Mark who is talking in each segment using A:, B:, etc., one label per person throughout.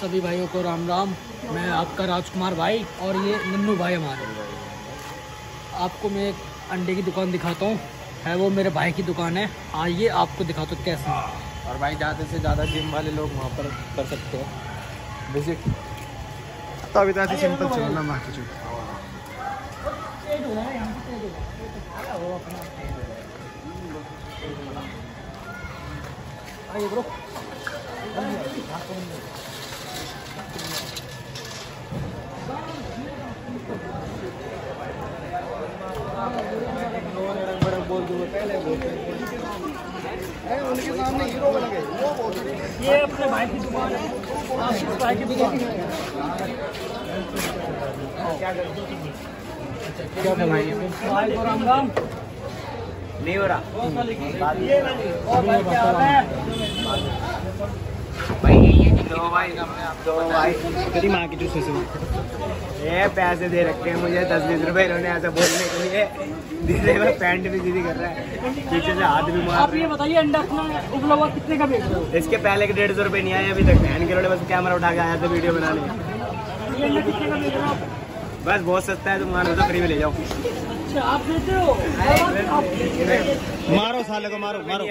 A: सभी भाइयों को राम राम। मैं आपका राजकुमार भाई और ये नन्नू भाई हमारे। आपको मैं एक अंडे की दुकान दिखाता हूँ। है वो मेरे भाई की दुकान है। आइए आपको दिखाता हूँ कैसे
B: और भाई ज़्यादा से ज़्यादा जिम वाले लोग वहाँ पर कर सकते हैं। विज़िट तो अभी तो सिंपल चलना माँ की चूत
A: आइए ब्रो।
B: उनके सामने हीरो बन गए वो
A: ये अपने भाई की दुकान है आशीष भाई की दुकान
B: क्या है भाई
A: भाई को राम राम
B: नहीं हो रहा ये
A: और भाई क्या हाल है।
B: ये पैसे दे रखे हैं मुझे, दस बीस रुपए इन्होंने ऐसा बोलने के लिए धीरे में पैंट भी सीधी कर रहा है। पीछे से हाथ भी मार
A: आप ये बताइए अंडा उबला हुआ कितने का बेच रहे हो।
B: इसके पहले के डेढ़ सौ रुपए नहीं आए अभी तक बहन के बस कैमरा उठा के आया था वीडियो बनाने बस बहुत सस्ता है तुम मान तो फ्री में ले जाओ।
A: अच्छा आप देते हो?
B: मारो साले को मारो मारो।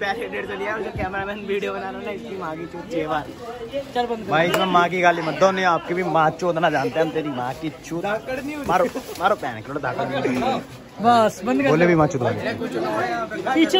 B: पैसे डेढ़ सौ लिया कैमरा कैमरामैन वीडियो बना रहा ना इसकी माँ की चूत छह बार।
A: चल बंद
B: भाई इसमें माँ की गाली मत दो नहीं आपकी भी माँ चोदना जानते हैं हम तेरी माँ की चूत। मारो मारो पैन करो धाकड़?
A: बस बंद
B: बोले भी माँ चूत
A: पीछे